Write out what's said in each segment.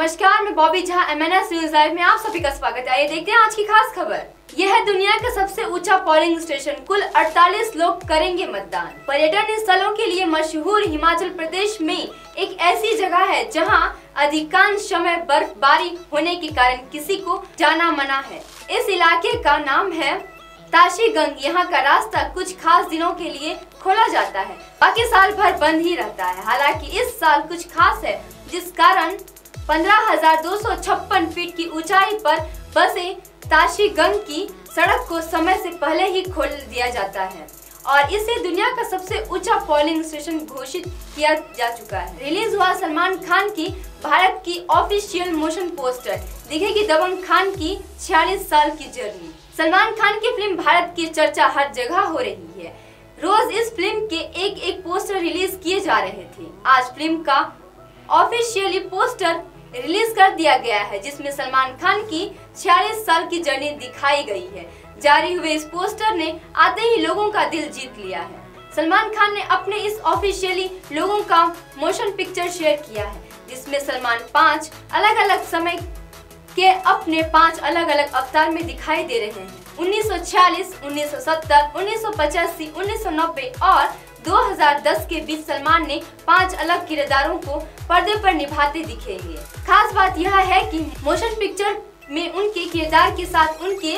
नमस्कार, मैं Bobby Jha M N S news live में आप सभी का स्वागत है। आइए देखते हैं आज की खास खबर। यह है दुनिया का सबसे ऊँचा पोलिंग स्टेशन कुल 48 लोग करेंगे मतदान। पर्यटन स्थलों के लिए मशहूर हिमाचल प्रदेश में एक ऐसी जगह है जहाँ अधिकांश समय बर्फबारी होने के कारण किसी को जाना मना है। इस इलाके का नाम है ताशीगंग यहाँ का रास्ता कुछ खास दिनों के लिए खोला जाता है। बाकी साल भर बंद ही रहता है। हालाँकि इस साल कुछ खास है, जिस कारण 15,256 फीट की ऊंचाई पर बसे ताशीगंग की सड़क को समय से पहले ही खोल दिया जाता है और इसे दुनिया का सबसे ऊँचा पोलिंग स्टेशन घोषित किया जा चुका है। रिलीज़ हुआ सलमान खान की भारत की ऑफिशियल मोशन पोस्टर दिखेगी दबंग खान की 46 साल की जर्नी सलमान खान की फ़िल्म भारत की चर्चा हर जगह हो रही है। रोज इस फ़िल्म के एक एक पोस्टर रिलीज़ किए जा रहे थे। आज फ़िल्म का ऑफिशियली पोस्टर रिलीज़ कर दिया गया है जिसमें सलमान खान की 46 साल की जर्नी दिखाई गई है। जारी हुए इस पोस्टर ने आते ही लोगों का दिल जीत लिया है। सलमान खान ने अपने इस ऑफिशियली लोगों का मोशन पिक्चर शेयर किया है जिसमें सलमान पाँच अलग अलग समय के अपने पाँच अलग अलग अवतार में दिखाई दे रहे हैं। 1946, 1970, 1985, 1990 और 2010 के बीच सलमान ने पाँच अलग किरदारों को पर्दे पर निभाते दिखेंगे खास बात यह है कि मोशन पिक्चर में उनके किरदार के साथ उनके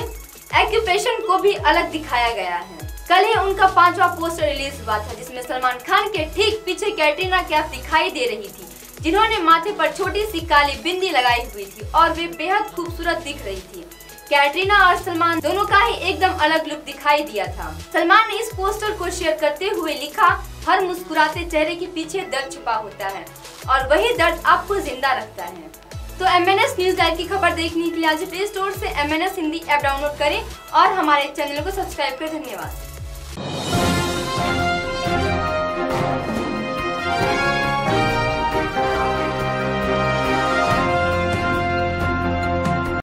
एक्यूपेशन को भी अलग दिखाया गया है। कल ही उनका पांचवा पोस्टर रिलीज़ हुआ था, जिसमें सलमान खान के ठीक पीछे कैटरीना कैफ दिखाई दे रही थी, जिन्होंने माथे पर छोटी सी काली बिंदी लगाई हुई थी और वे बेहद खूबसूरत दिख रही थी। कैटरीना और सलमान दोनों का ही एकदम अलग लुक दिखाई दिया था। सलमान ने इस पोस्टर को शेयर करते हुए लिखा, हर मुस्कुराते चेहरे के पीछे दर्द छुपा होता है और वही दर्द आपको ज़िंदा रखता है। तो M N S news live की खबर देखने के लिए आज प्ले स्टोर ऐसी M N S Hindi app download करें और हमारे चैनल को सब्सक्राइब करें। धन्यवाद।